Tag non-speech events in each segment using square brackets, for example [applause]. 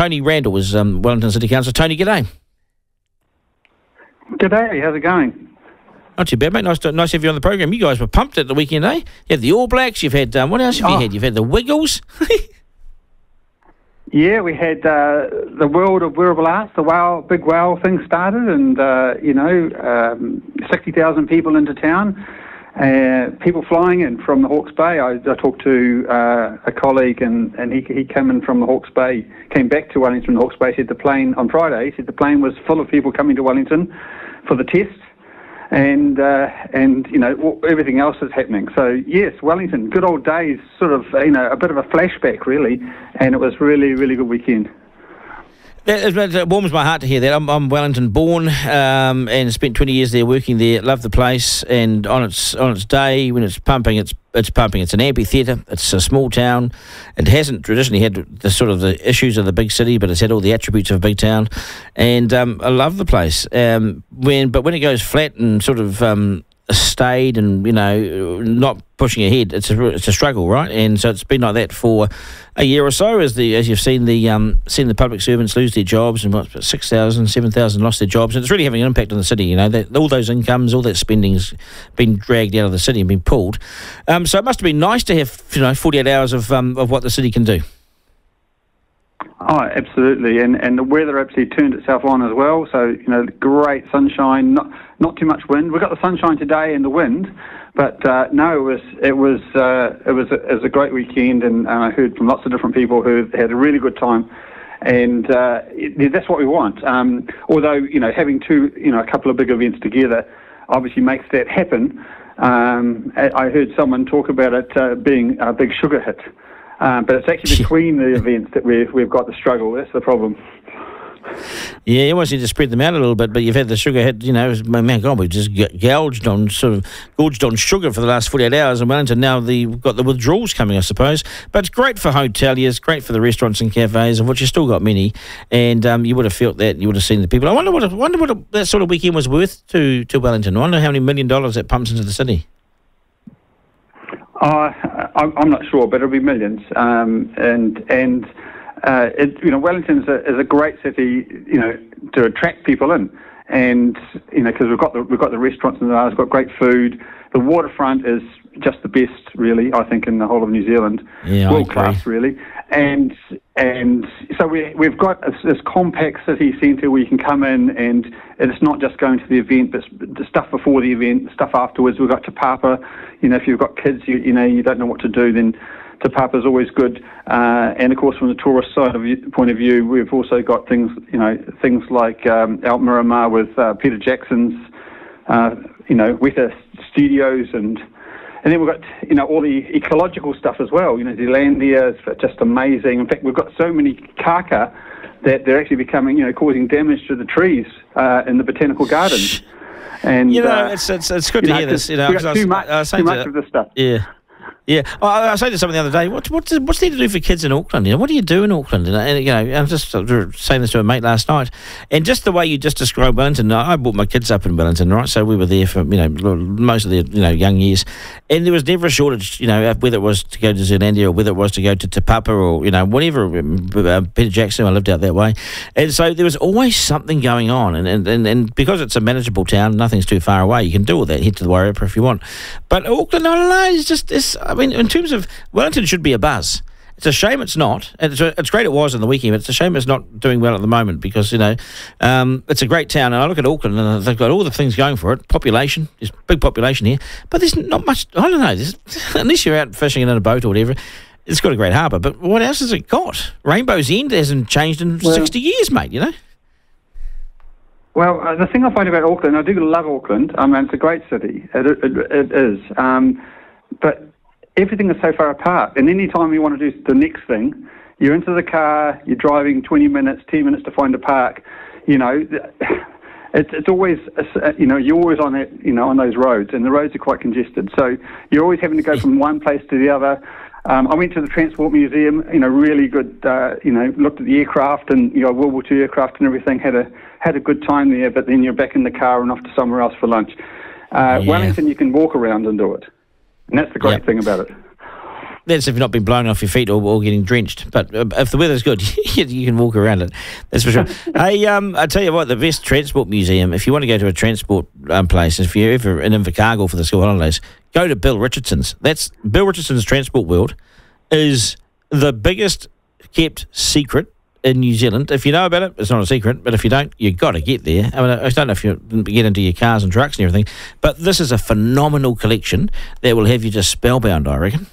Tony Randle is um, Wellington City Council. Tony, g'day. G'day, how's it going? Not too bad, mate. Nice to, nice to have you on the program. You guys were pumped at the weekend, eh? You had the All Blacks. You've had um, what else have you Oh. had? You've had the Wiggles. [laughs] Yeah, we had uh, the world of wearable arts, the WOW, big WOW thing started, and, uh, you know, um, 60,000 people into town, uh, people flying in from the Hawke's Bay. I, I talked to uh, a colleague, and, and he, he came in from the Hawke's Bay, came back to Wellington from the Hawke's Bay, said the plane, on Friday, he said the plane was full of people coming to Wellington for the test. and uh, and you know everything else is happening. So yes, Wellington, good old days, sort of you know a bit of a flashback really, and it was really really good weekend. It, it- it warms my heart to hear that. I'm, I'm Wellington born um, and spent 20 years there working there. Love the place, and on its on its day when it's pumping, it's it's pumping. It's an amphitheatre. It's a small town. It hasn't traditionally had the sort of the issues of the big city, but it's had all the attributes of a big town, and um, I love the place. Um, when but when it goes flat and sort of um, stayed and you know not pushing ahead, it's a it's a struggle, right? And so it's been like that for a year or so as the as you've seen the um, seen the public servants lose their jobs and what 6,000, 7,000 lost their jobs, and it's really having an impact on the city. You know, that, all those incomes, all that spending's been dragged out of the city and been pulled. Um, so it must have been nice to have you know forty eight hours of um, of what the city can do. Oh, absolutely, and and the weather actually turned itself on as well. So you know, great sunshine, not not too much wind. We got the sunshine today and the wind, but uh, no, it was it was uh, it was a, it was a great weekend, and uh, I heard from lots of different people who had a really good time. And uh, it, that's what we want. Um, although you know, having two, you know, a couple of big events together, obviously makes that happen. Um, I I heard someone talk about it uh, being a big sugar hit. Um, but it's actually [laughs] between the events that we've, we've got the struggle. That's the problem. Yeah, you almost need to spread them out a little bit, but you've had the sugar hit, you know, man, God, we've just gouged on, sort of, gorged on sugar for the last 48 hours in Wellington. Now the, we've got the withdrawals coming, I suppose. But it's great for hoteliers, great for the restaurants and cafes, of which you've still got many. And um, you would have felt that, you would have seen the people. I wonder what, I wonder what that sort of weekend was worth to, to Wellington. I wonder how many million dollars that pumps into the city. Uh, I'm I'm not sure, but it'll be millions. Um, and and uh, it, you know, Wellington's a, is a great city, you know, to attract people in. And you know, because we've got the we've got the restaurants and the bars, we've got great food. The waterfront is just the best, really. I think in the whole of New Zealand, Yeah, world class, really. And and so we we've got this, compact city centre where you can come in, and it's not just going to the event, but the stuff before the event, stuff afterwards. We've got Te Papa. You know, if you've got kids, you you know, you don't know what to do, then Te Papa is always good. Uh, and of course, from the tourist side of point of view, we've also got things, you know, things like um, Miramar with uh, Peter Jackson's, uh, you know, Weta Studios and. And then we've got, you know, all the ecological stuff as well. You know, Zealandia is just amazing. In fact, we've got so many kaka that they're actually becoming, you know, causing damage to the trees uh, in the botanical gardens. And You know, uh, it's, it's, it's good to know, hear this. You know, I got too much, too saying much of this stuff. Yeah. Yeah, well, I I saying to someone the other day, what, what's, what's there to do for kids in Auckland? You know, what do you do in Auckland? And, and you know, I'm just saying this to a mate last night, and just the way you just described Wellington. I brought my kids up in Wellington, right? So we were there for you know most of their you know young years, and there was never a shortage. You know, whether it was to go to Zealandia or whether it was to go to Te Papa or you know whatever. Uh, Peter Jackson, I lived out that way, and so there was always something going on, and and, and, and because it's a manageable town, nothing's too far away. You can do all that. Head to the Wairarapa if you want, but Auckland, I don't know. It's just it's. I mean, in terms of Wellington, should be a buzz. It's a shame it's not. It's, it's great it was in the weekend, but it's a shame it's not doing well at the moment because, you know, um, it's a great town. And I look at Auckland and they've got all the things going for it. Population, there's big population here, but there's not much, I don't know, [laughs] unless you're out fishing in a boat or whatever, it's got a great harbour. But what else has it got? Rainbow's End hasn't changed in Well- 60 years, mate, you know? Well, uh, the thing I find about Auckland, I do love Auckland. I mean, it's a great city. It, it, it is. Um, but everything is so far apart. And any time you want to do the next thing, you're into the car, you're driving 20 minutes, 10 minutes to find a park. You know, [sighs] it's, it's always, uh, you know, you're always on that, you know, on those roads, and the roads are quite congested. So you're always having to go from one place to the other. Um, I went to the Transport Museum, you know, really good, uh, you know, looked at the aircraft and, you know, World War II aircraft and everything, had a, had a good time there, but then you're back in the car and off to somewhere else for lunch. Uh, Yeah. Wellington, you can walk around and do it. And that's the great Yep. thing about it. That's if you've not been blown off your feet or, or getting drenched. But uh, if the weather's good, [laughs] you can walk around it. That's for sure. [laughs] hey, um, I tell you what, the best transport museum. If you want to go to a transport um, place, if you're ever in Invercargill for the school holidays, go to Bill Richardson's. That's Bill Richardson's Transport World is the biggest kept secret in New Zealand. If you know about it, it's not a secret. But if you don't, you've got to get there. I mean, I don't know if you get into your cars and trucks and everything, but this is a phenomenal collection that will have you just spellbound, I reckon.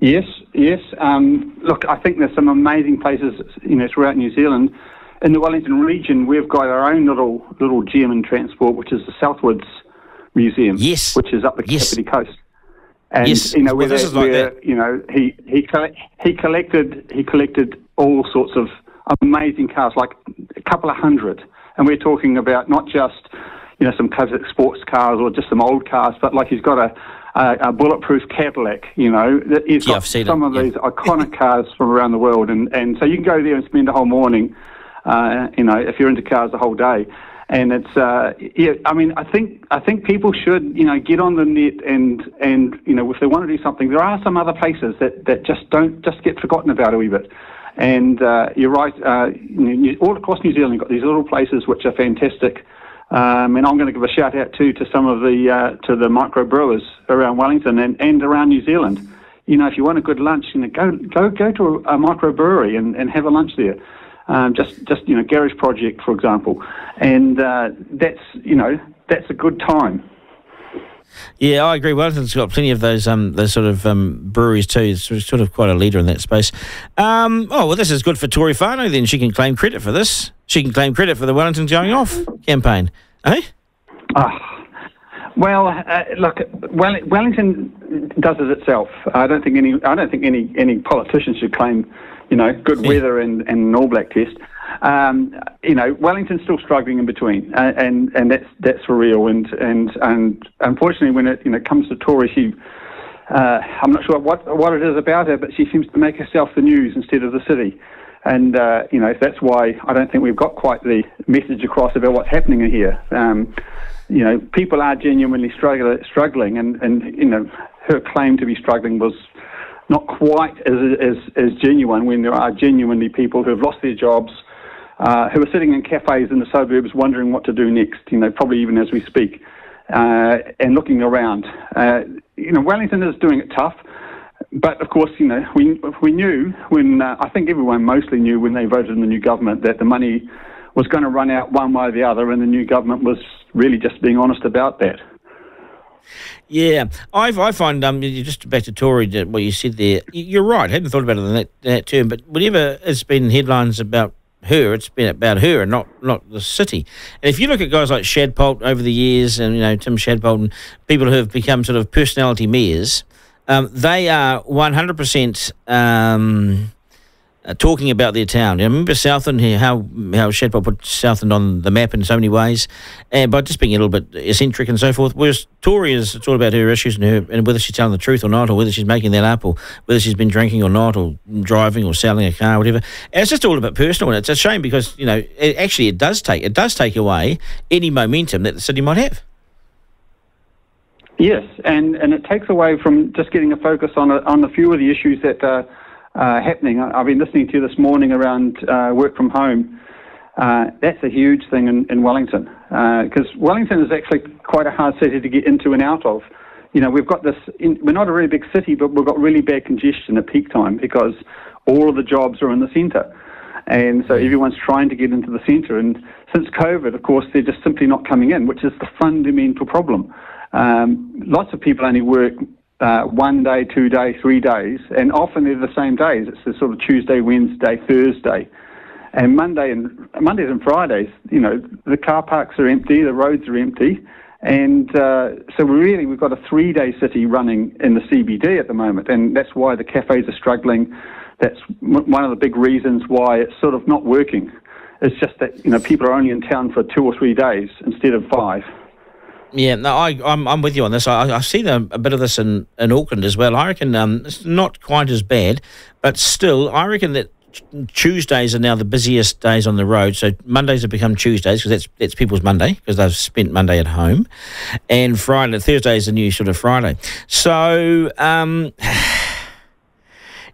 Yes, yes. Um, look, I think there's some amazing places, you know, throughout New Zealand. In the Wellington region, we've got our own little little gem in transport, which is the Southwards Museum. Yes. Which is up the yes. Kapiti Coast. And yes. you know, well, this is like where that. you know he he he collected he collected all sorts of amazing cars, like a couple of hundred, and we're talking about not just you know some classic sports cars or just some old cars, but like he's got a a, a bulletproof Cadillac. You know, he's Yeah, got some it, of yeah. these iconic [laughs] cars from around the world, and and so you can go there and spend a whole morning. Uh, you know, if you're into cars the whole day. And it's uh, yeah. I mean, I think I think people should you know get on the net and and you know if they want to do something, there are some other places that, that just don't just get forgotten about a wee bit. And uh, you're right. Uh, all across New Zealand, you've got these little places which are fantastic. Um, and I'm going to give a shout out too to some of the uh, to the micro brewers around Wellington and, and around New Zealand. You know, if you want a good lunch, you know, go go go to a, a micro brewery and, and have a lunch there. Um, just just you know, Garage Project, for example, and uh, that's you know that's a good time. Yeah, I agree. Wellington's got plenty of those um those sort of um, breweries too. It's sort of quite a leader in that space. Um, oh well, this is good for Tory Whanau. Then she can claim credit for this. She can claim credit for the Wellington's going off campaign. Eh? Ah, well, uh, look, well, Wellington does it itself. I don't think any I don't think any any politician should claim you know good Yeah. weather and, and an All Black test. Um, you know, Wellington's still struggling in between, uh, and and that's that's for real. And and and unfortunately, when it you know comes to Tory, she. Uh, I'm not sure what what it is about her, but she seems to make herself the news instead of the city, and uh, you know that's why I don't think we've got quite the message across about what's happening here. Um, you know, people are genuinely struggle, struggling, and and you know her claim to be struggling was not quite as as, as genuine when there are genuinely people who have lost their jobs, uh, who are sitting in cafes in the suburbs wondering what to do next. You know, probably even as we speak, uh, and looking around. Uh, you know, Wellington is doing it tough. But of course, you know, we we knew when uh, I think everyone mostly knew when they voted in the new government that the money was going to run out one way or the other, and the new government was really just being honest about that. Yeah, I've, I find um just back to Tory what you said there. You're right. I hadn't thought about it in that, that term, but whenever it's been headlines about her, it's been about her and not not the city. And if you look at guys like Shadbolt over the years, and you know Tim Shadbolt and people who have become sort of personality mayors, um, they are 100 percent. Uh, talking about their town. I remember Southland here, how how Shadbolt put Southland on the map in so many ways, and by just being a little bit eccentric and so forth. Whereas Tory is it's all about her issues and her and whether she's telling the truth or not, or whether she's making that up, or whether she's been drinking or not, or driving or selling a car, or whatever. And it's just all a bit personal, and it's a shame because you know it, actually it does take it does take away any momentum that the city might have. Yes, and, and it takes away from just getting a focus on a, on a few of the issues that are uh, happening. I've been listening to you this morning around uh, work from home. Uh, that's a huge thing in, in Wellington because Wellington is actually quite a hard city to get into and out of. You know, we've got this. In, we're not a really big city, but we've got really bad congestion at peak time because all of the jobs are in the centre, and so everyone's trying to get into the centre. And since COVID, of course, they're just simply not coming in, which is the fundamental problem. Um, lots of people only work uh, one day, two days, three days, and often they're the same days. It's the sort of Tuesday, Wednesday, Thursday, and Monday and Mondays and Fridays. You know, the car parks are empty, the roads are empty, and uh, so really we've got a three-day city running in the CBD at the moment, and that's why the cafes are struggling. That's one of the big reasons why it's sort of not working. It's just that you know people are only in town for two or three days instead of five. Yeah, no, I, I'm, I'm with you on this. I, I see a bit of this in, in Auckland as well. I reckon um, it's not quite as bad, but still, I reckon that Tuesdays are now the busiest days on the road. So Mondays have become Tuesdays because that's that's people's Monday because they've spent Monday at home, and Friday Thursday is the new sort of Friday. So. Um, [sighs]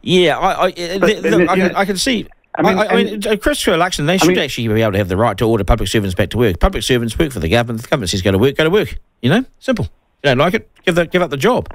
Yeah, I, I, look, I, yeah. can, I can see. I I mean, mean, I, mean, a Christopher election, they should mean- actually be able to have the right to order public servants back to work. Public servants work for the government. The government says go to work, go to work. You know, simple. You don't like it, give the, give up the job.